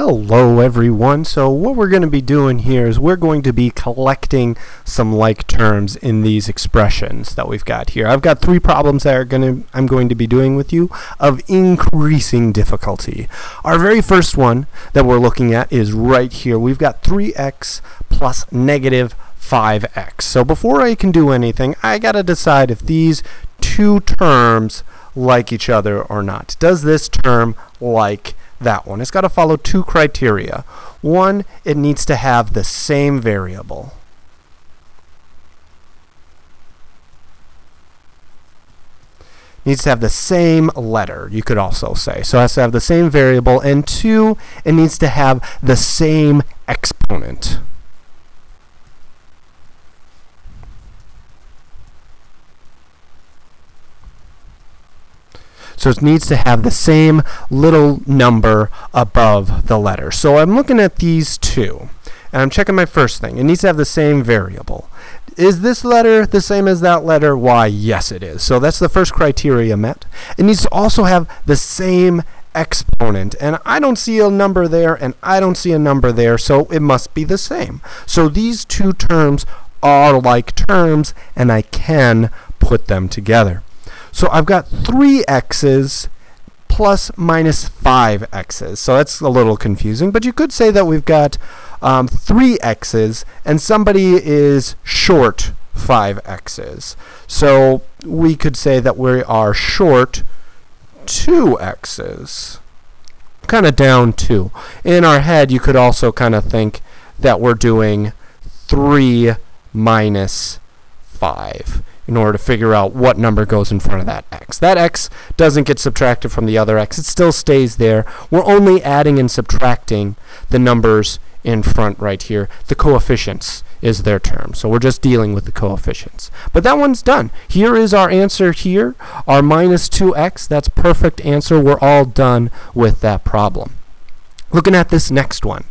Hello everyone. So what we're going to be doing here is we're going to be collecting some like terms in these expressions that we've got here. I've got three problems that are going to I'm going to be doing with you of increasing difficulty. Our very first one that we're looking at is right here. We've got 3x plus negative 5x. So before I can do anything, I got to decide if these two terms like each other or not. Does this term like that one. It's got to follow two criteria. One, it needs to have the same variable. needs to have the same letter, you could also say. So it has to have the same variable. And two, it needs to have the same exponent. So it needs to have the same little number above the letter. So I'm looking at these two, and I'm checking my first thing. It needs to have the same variable. Is this letter the same as that letter? Why, yes it is. So that's the first criteria met. It needs to also have the same exponent and I don't see a number there and I don't see a number there so it must be the same. So these two terms are like terms and I can put them together. So I've got three x's plus minus five x's. So that's a little confusing, but you could say that we've got um, three x's and somebody is short five x's. So we could say that we are short two x's. Kind of down two. In our head, you could also kind of think that we're doing 3 minus 5 in order to figure out what number goes in front of that x. That x doesn't get subtracted from the other x. It still stays there. We're only adding and subtracting the numbers in front right here. The coefficients is their term. So we're just dealing with the coefficients. But that one's done. Here is our answer here, our minus 2x. That's perfect answer. We're all done with that problem. Looking at this next one.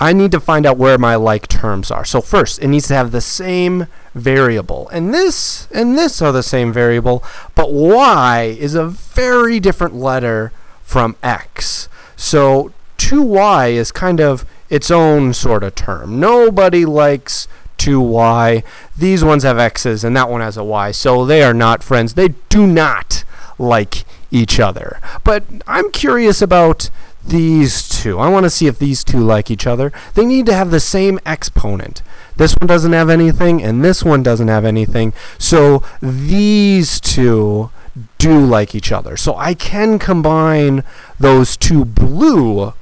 I need to find out where my like terms are. So first, it needs to have the same variable. And this and this are the same variable, but y is a very different letter from x. So 2y is kind of its own sort of term. Nobody likes 2y. These ones have x's and that one has a y. So they are not friends. They do not like each other. But I'm curious about these two. I want to see if these two like each other. They need to have the same exponent. This one doesn't have anything, and this one doesn't have anything. So these two do like each other. So I can combine those two blue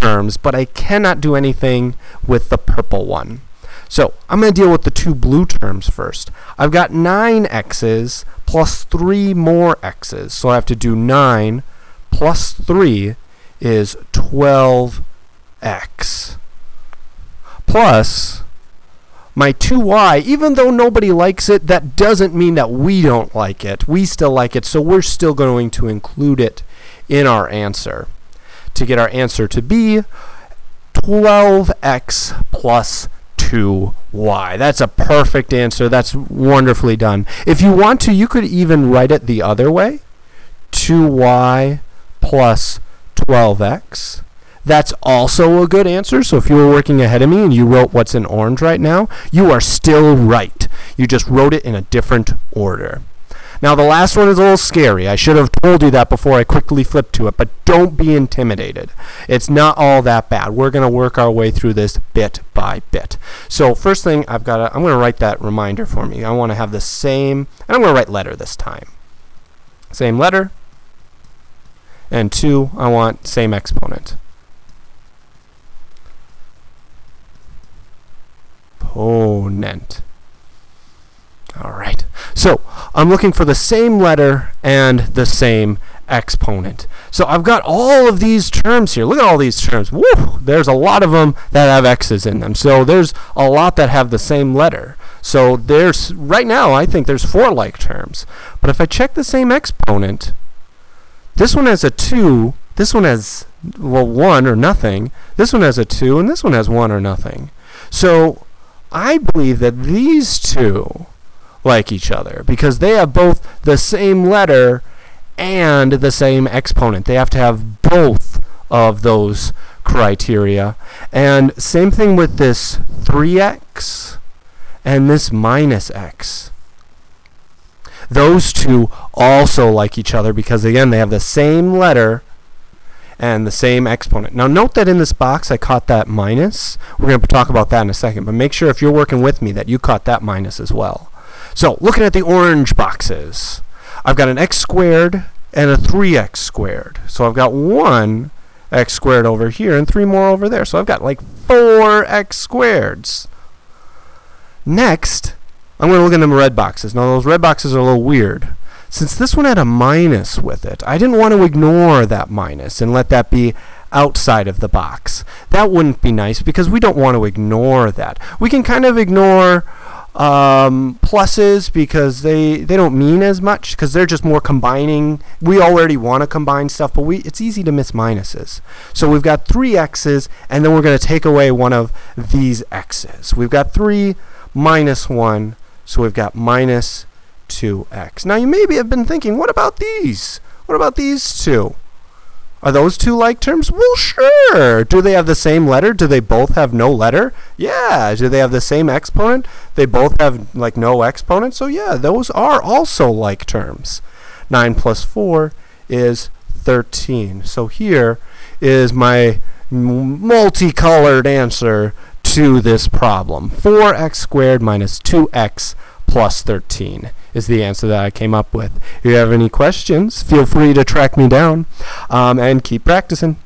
terms, but I cannot do anything with the purple one. So I'm going to deal with the two blue terms first. I've got 9 x's plus 3 more x's. So I have to do 9 plus 3 is 12x plus my 2y, even though nobody likes it, that doesn't mean that we don't like it. We still like it, so we're still going to include it in our answer to get our answer to be 12x plus 2y. That's a perfect answer. That's wonderfully done. If you want to, you could even write it the other way. 2y plus 12x. That's also a good answer. So if you were working ahead of me and you wrote what's in orange right now, you are still right. You just wrote it in a different order. Now the last one is a little scary. I should have told you that before I quickly flipped to it, but don't be intimidated. It's not all that bad. We're going to work our way through this bit by bit. So first thing I've got to, I'm going to write that reminder for me. I want to have the same, and I'm going to write letter this time. Same letter, and 2, I want same exponent. Ponent. Alright, so I'm looking for the same letter and the same exponent. So I've got all of these terms here. Look at all these terms. Woo! There's a lot of them that have x's in them. So there's a lot that have the same letter. So there's, right now, I think there's four like terms. But if I check the same exponent, this one has a 2, this one has, well, 1 or nothing, this one has a 2, and this one has 1 or nothing. So I believe that these two like each other because they have both the same letter and the same exponent. They have to have both of those criteria. And same thing with this 3x and this minus x. Those two also like each other because, again, they have the same letter and the same exponent. Now note that in this box I caught that minus. We're going to talk about that in a second, but make sure if you're working with me that you caught that minus as well. So looking at the orange boxes, I've got an x squared and a 3x squared. So I've got one x squared over here and three more over there. So I've got like four x squareds. Next, I'm going to look at the red boxes. Now those red boxes are a little weird. Since this one had a minus with it, I didn't want to ignore that minus and let that be outside of the box. That wouldn't be nice because we don't want to ignore that. We can kind of ignore um, pluses because they, they don't mean as much because they're just more combining. We already want to combine stuff, but we it's easy to miss minuses. So we've got three x's, and then we're going to take away one of these x's. We've got 3 minus 1, so we've got minus 2x. Now you maybe have been thinking, what about these? What about these two? Are those two like terms? Well, sure. Do they have the same letter? Do they both have no letter? Yeah. Do they have the same exponent? They both have like no exponent. So yeah, those are also like terms. 9 plus 4 is 13. So here is my multicolored answer to this problem. 4x squared minus 2x plus 13 is the answer that I came up with. If you have any questions, feel free to track me down um, and keep practicing.